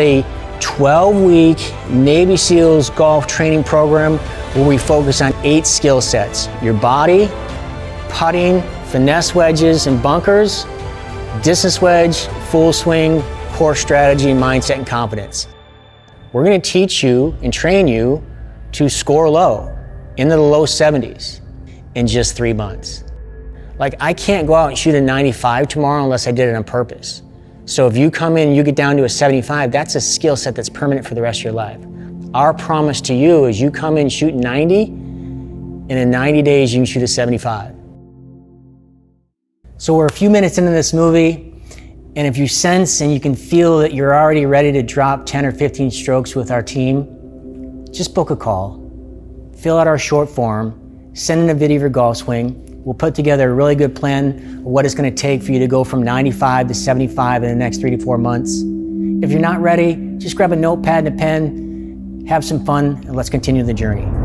A 12 week Navy SEALs golf training program where we focus on eight skill sets your body, putting, finesse wedges and bunkers, distance wedge, full swing, core strategy, mindset, and confidence. We're going to teach you and train you to score low into the low 70s in just three months. Like, I can't go out and shoot a 95 tomorrow unless I did it on purpose. So if you come in you get down to a 75, that's a skill set that's permanent for the rest of your life. Our promise to you is you come in shoot 90, and in 90 days you can shoot a 75. So we're a few minutes into this movie, and if you sense and you can feel that you're already ready to drop 10 or 15 strokes with our team, just book a call. Fill out our short form, send in a video of your golf swing. We'll put together a really good plan of what it's going to take for you to go from 95 to 75 in the next three to four months. If you're not ready, just grab a notepad and a pen, have some fun, and let's continue the journey.